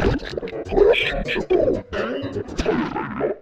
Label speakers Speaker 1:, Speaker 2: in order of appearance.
Speaker 1: Pushing people and tiring